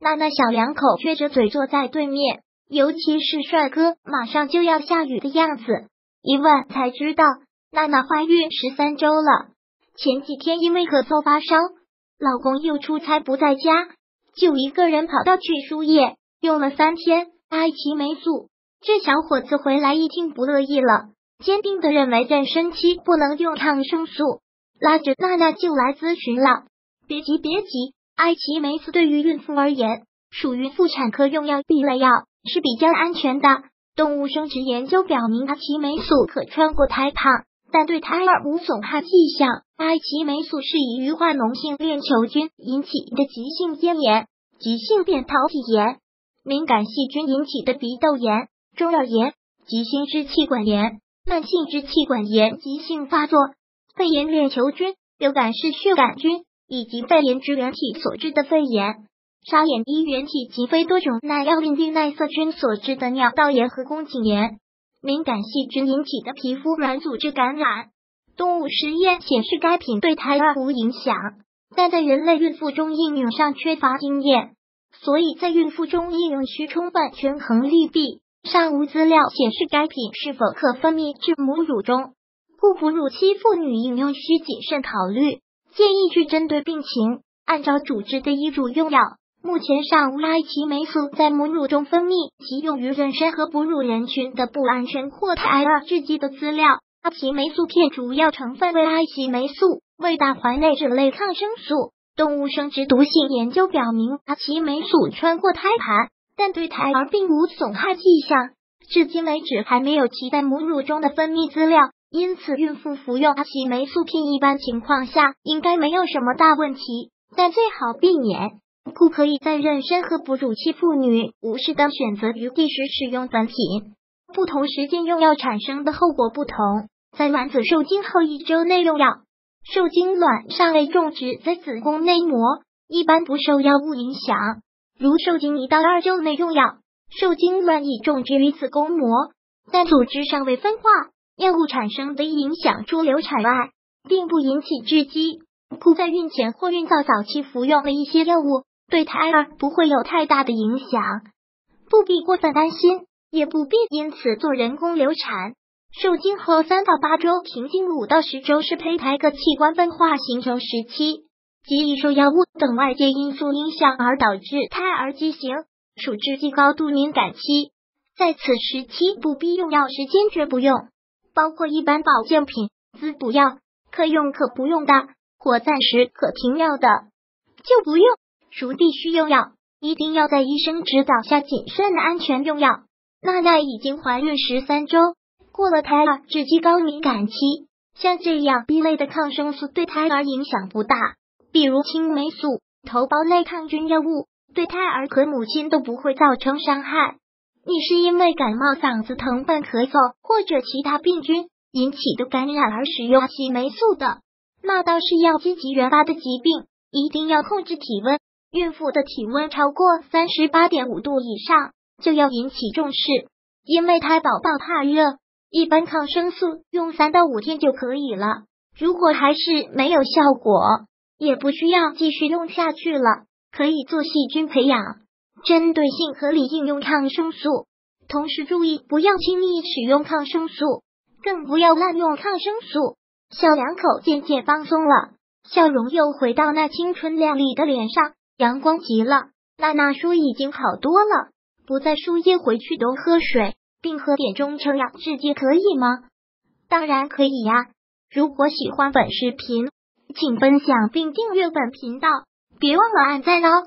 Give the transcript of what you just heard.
娜娜小两口撅着嘴坐在对面，尤其是帅哥马上就要下雨的样子，一问才知道娜娜怀孕十三周了。前几天因为咳嗽发烧，老公又出差不在家，就一个人跑到去输液，用了三天埃奇霉素。这小伙子回来一听不乐意了，坚定的认为妊娠期不能用抗生素，拉着娜娜就来咨询了。别急别急，埃奇霉素对于孕妇而言属于妇产科用药一类药，是比较安全的。动物生殖研究表明，埃奇霉素可穿过胎盘，但对胎儿无损害迹象。埃奇霉素是以鱼化脓性链球菌引起的急性咽炎、急性扁桃体炎、敏感细菌引起的鼻窦炎。中耳炎、急性支气管炎、慢性支气管炎急性发作、肺炎链球菌、流感式血杆菌以及肺炎支原体所致的肺炎、沙眼衣原体及非多种耐药令定耐色菌所致的尿道炎和宫颈炎、敏感细菌引起的皮肤软组织感染。动物实验显示该品对胎儿无影响，但在人类孕妇中应用上缺乏经验，所以在孕妇中应用需充分权衡利弊。尚无资料显示该品是否可分泌至母乳中，故哺乳期妇女应用需谨慎考虑。建议去针对病情，按照主治的医嘱用药。目前尚无埃奇霉素在母乳中分泌及用于妊娠和哺乳人群的不安全或胎儿制剂的资料。阿奇霉素片主要成分为埃奇霉素、为大环内酯类抗生素。动物生殖毒性研究表明，阿奇霉素穿过胎盘。但对胎儿并无损害迹象，至今为止还没有其在母乳中的分泌资料，因此孕妇服用阿奇霉素片一般情况下应该没有什么大问题，但最好避免。不可以在妊娠和哺乳期妇女无适当选择余地时使用本品，不同时间用药产生的后果不同。在卵子受精后一周内用药，受精卵尚未种植在子宫内膜，一般不受药物影响。如受精一到二周内用药，受精卵已种植于子宫膜，但组织尚未分化，药物产生的影响除流产外，并不引起窒息。故在孕前或孕早早期服用的一些药物，对胎儿不会有太大的影响，不必过分担心，也不必因此做人工流产。受精后三到八周，平均五到十周是胚胎各器官分化形成时期。即易受药物等外界因素影响而导致胎儿畸形，属致畸高度敏感期，在此时期不必用药时坚决不用，包括一般保健品、滋补药，可用可不用的，或暂时可停药的就不用。如必须用药，一定要在医生指导下谨慎的安全用药。娜娜已经怀孕十三周，过了胎儿窒息高敏感期，像这样 B 类的抗生素对胎儿影响不大。比如青霉素、头孢类抗菌药物，对胎儿和母亲都不会造成伤害。你是因为感冒、嗓子疼、伴咳嗽或者其他病菌引起的感染而使用阿奇霉素的，那倒是要积极原发的疾病，一定要控制体温。孕妇的体温超过三十八点五度以上，就要引起重视，因为胎宝宝怕热。一般抗生素用三到五天就可以了，如果还是没有效果。也不需要继续用下去了，可以做细菌培养，针对性合理应用抗生素，同时注意不要轻易使用抗生素，更不要滥用抗生素。小两口渐渐放松了，笑容又回到那青春靓丽的脸上，阳光极了。娜娜说已经好多了，不再输液，回去多喝水，并喝点中成养制剂，可以吗？当然可以呀。如果喜欢本视频。请分享并订阅本频道，别忘了按赞哦！